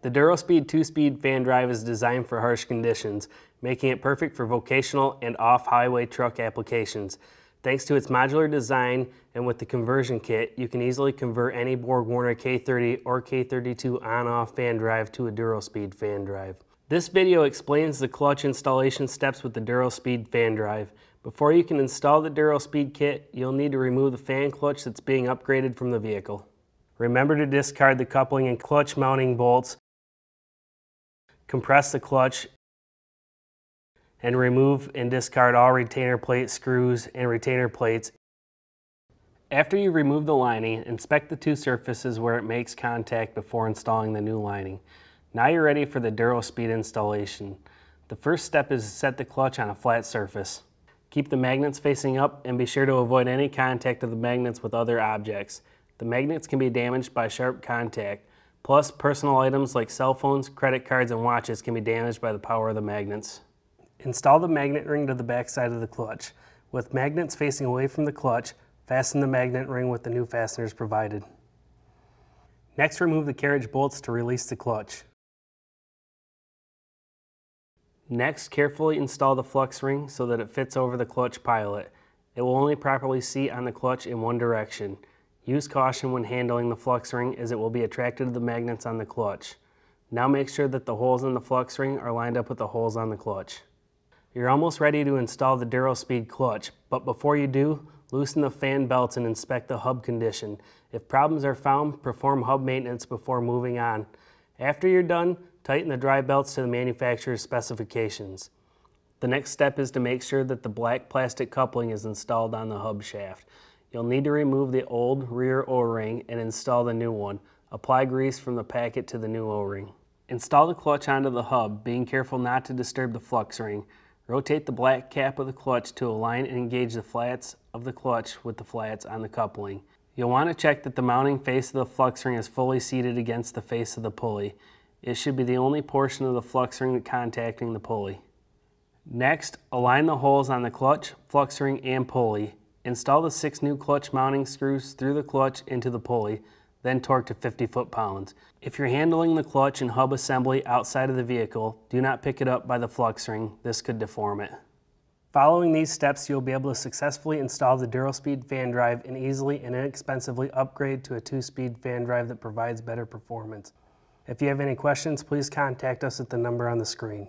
The DuroSpeed 2-speed fan drive is designed for harsh conditions, making it perfect for vocational and off-highway truck applications. Thanks to its modular design and with the conversion kit, you can easily convert any BorgWarner K30 or K32 on-off fan drive to a DuroSpeed fan drive. This video explains the clutch installation steps with the DuroSpeed fan drive. Before you can install the DuroSpeed kit, you'll need to remove the fan clutch that's being upgraded from the vehicle. Remember to discard the coupling and clutch mounting bolts, compress the clutch, and remove and discard all retainer plate screws and retainer plates. After you remove the lining, inspect the two surfaces where it makes contact before installing the new lining. Now you're ready for the DuroSpeed installation. The first step is to set the clutch on a flat surface. Keep the magnets facing up and be sure to avoid any contact of the magnets with other objects. The magnets can be damaged by sharp contact. Plus, personal items like cell phones, credit cards, and watches can be damaged by the power of the magnets. Install the magnet ring to the back side of the clutch. With magnets facing away from the clutch, fasten the magnet ring with the new fasteners provided. Next, remove the carriage bolts to release the clutch. Next, carefully install the flux ring so that it fits over the clutch pilot. It will only properly seat on the clutch in one direction. Use caution when handling the flux ring as it will be attracted to the magnets on the clutch. Now make sure that the holes in the flux ring are lined up with the holes on the clutch. You're almost ready to install the DuroSpeed clutch, but before you do, loosen the fan belts and inspect the hub condition. If problems are found, perform hub maintenance before moving on. After you're done, Tighten the drive belts to the manufacturer's specifications. The next step is to make sure that the black plastic coupling is installed on the hub shaft. You'll need to remove the old rear O-ring and install the new one. Apply grease from the packet to the new O-ring. Install the clutch onto the hub, being careful not to disturb the flux ring. Rotate the black cap of the clutch to align and engage the flats of the clutch with the flats on the coupling. You'll want to check that the mounting face of the flux ring is fully seated against the face of the pulley. It should be the only portion of the flux ring contacting the pulley. Next, align the holes on the clutch, flux ring, and pulley. Install the six new clutch mounting screws through the clutch into the pulley, then torque to 50 foot-pounds. If you're handling the clutch and hub assembly outside of the vehicle, do not pick it up by the flux ring. This could deform it. Following these steps, you'll be able to successfully install the DuroSpeed fan drive and easily and inexpensively upgrade to a two-speed fan drive that provides better performance. If you have any questions, please contact us at the number on the screen.